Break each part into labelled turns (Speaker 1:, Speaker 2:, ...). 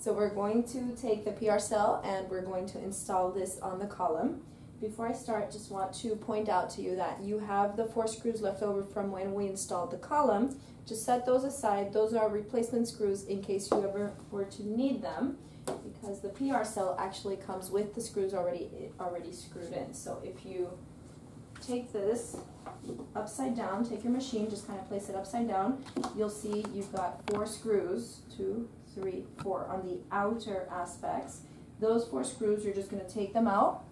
Speaker 1: So we're going to take the PR cell and we're going to install this on the column. Before I start, just want to point out to you that you have the four screws left over from when we installed the column. Just set those aside. Those are replacement screws in case you ever were to need them because the PR cell actually comes with the screws already already screwed in. So if you take this upside down, take your machine, just kind of place it upside down, you'll see you've got four screws, two, on the outer aspects. Those four screws, you're just going to take them out.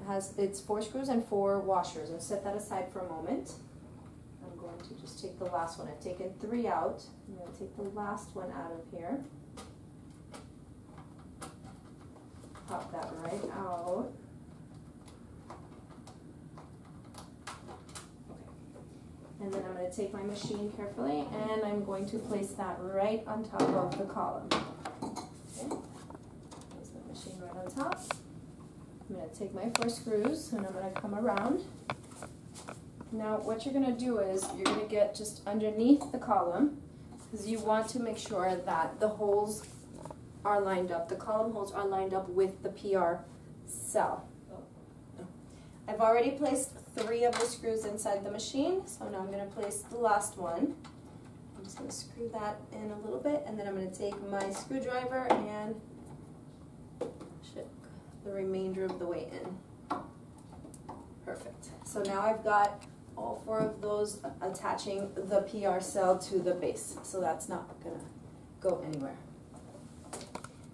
Speaker 1: It has It's four screws and four washers. I'll set that aside for a moment. I'm going to just take the last one. I've taken three out. I'm going to take the last one out of here. Pop that right out. And then I'm going to take my machine carefully and I'm going to place that right on top of the column. Okay. Place my machine right top. I'm going to take my four screws and I'm going to come around. Now what you're going to do is you're going to get just underneath the column because you want to make sure that the holes are lined up, the column holes are lined up with the PR cell. I've already placed three of the screws inside the machine, so now I'm going to place the last one. I'm just going to screw that in a little bit, and then I'm going to take my screwdriver and the remainder of the way in. Perfect. So now I've got all four of those attaching the PR cell to the base, so that's not to go anywhere.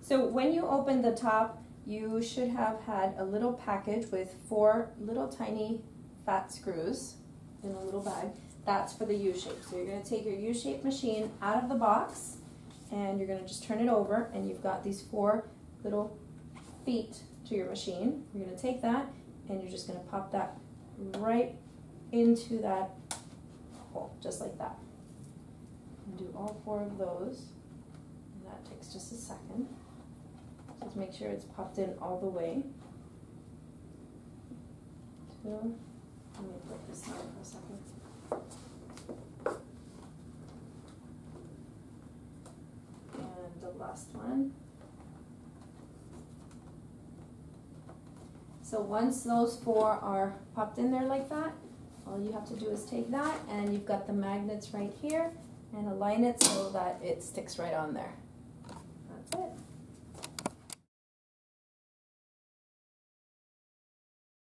Speaker 1: So when you open the top, you should have had a little package with four little tiny fat screws in a little bag. That's for the U-shape. So you're to take your U-shaped machine out of the box and you're to just turn it over and you've got these four little feet to your machine. You're going to take that and you're just going to pop that right into that hole, just like that. And do all four of those. And that takes just a second. Just make sure it's popped in all the way. Two. Let me put this down for a second. And the last one. So once those four are popped in there like that, all you have to do is take that and you've got the magnets right here and align it so that it sticks right on there.